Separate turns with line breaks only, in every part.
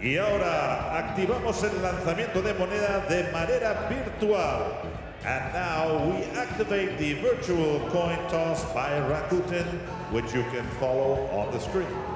Y ahora activamos el lanzamiento de moneda de manera virtual. And now we activate the virtual coin toss by Rakuten, which you can follow on the screen.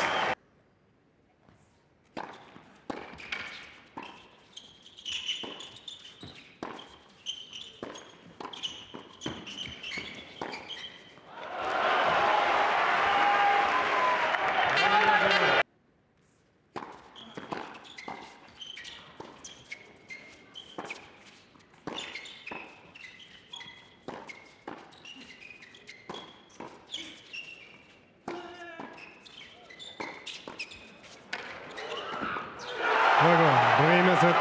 Juego, Bremer set.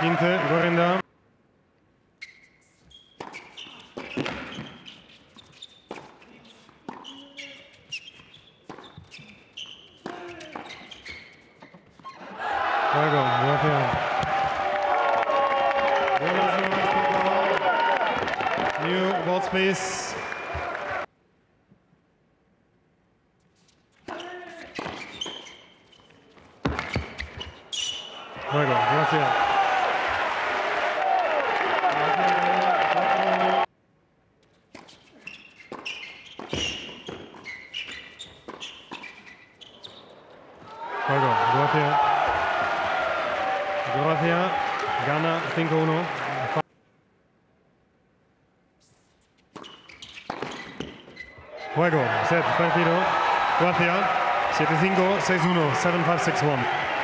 Quinte, Gorinda. Noches, por favor. New ball space. Juego, gracias. Croacia gana 5-1. Juego, set, partido. Croacia 7-5, 6-1, 7-5, 6-1.